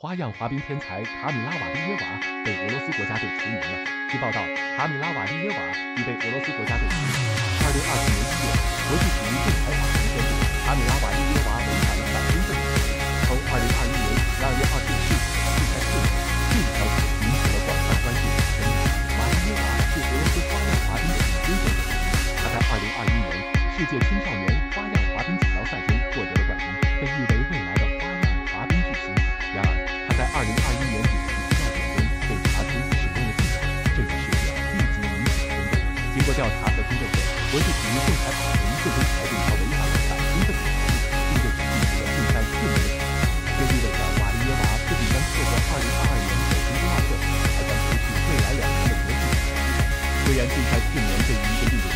花样滑冰天才卡米拉·瓦利耶娃被俄罗斯国家队除名了。据报道，卡米拉·瓦利耶娃已被俄罗斯国家队除名。二零二四年一月，国际体育仲裁法庭宣布，卡米拉·瓦利耶娃违反了反身份的规定。从二零二一年十二月二十五日起的仲裁事件，这一消息引起了广泛关注和争议。瓦利耶娃是俄罗斯花样滑冰的顶尖选手，她在二零二一年世界青少年花样滑冰锦标赛调查和听证会，国际体育仲裁法庭最终裁定他违反了反兴奋剂条例，并对其进行了禁赛四年的处罚。这意味着瓦利耶娃自仅将错过2022年北京冬奥会，还将持续未来两年的国际比赛。虽然禁赛四年对于一个运动员。